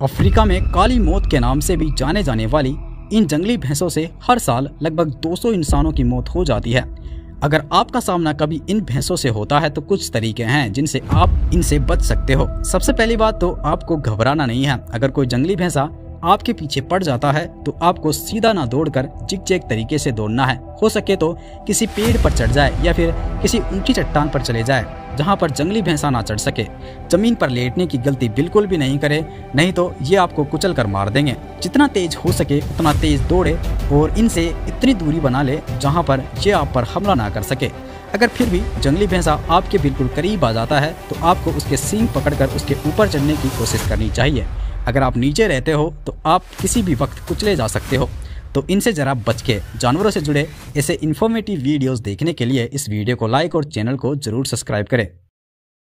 Africa में काली मौत के नाम से भी जाने जाने वाली इन जंगली भैंसों से हर साल लगभग 200 इंसानों की मौत हो जाती है। अगर आपका सामना कभी इन भैंसों से होता है तो कुछ तरीके हैं जिनसे आप इनसे बच सकते हो। सबसे पहली बात तो आपको घबराना नहीं है। अगर कोई जंगली भैंसा आपके पीछे पड़ जाता है तो आपको सीधा ना दौड़कर चिक चेक तरीके से दौड़ना है। हो सके तो किसी पेड़ पर चढ़ जाए या फिर किसी ऊँची चट्टान पर चले जाए, जहाँ पर जंगली भैंसा ना चढ़ सके। ज़मीन पर लेटने की गलती बिल्कुल भी नहीं करे, नहीं तो ये आपको कुचल कर मार देंगे। जितना तेज हो सके, उतना तेज दौड़े और इनसे इतनी दूरी बना ले, जहाँ पर ये आप पर हमला ना कर सके। अगर फिर भी जंगली भैंसा आपके बिल्कुल करीब आ जाता है तो आपको उसके सींग पकड़कर उसके ऊपर चढ़ने की कोशिश करनी चाहिए। अगर आप नीचे रहते हो तो आप किसी भी वक्त कुचले जा सकते हो। तो इनसे ज़रा बच के जानवरों से जुड़े, ऐसे इन्फॉर्मेटिव वीडियोस देखने के लिए इस वीडियो को लाइक और चैनल को ज़रूर सब्सक्राइब करें।